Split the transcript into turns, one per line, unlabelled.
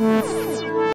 Mm-hmm.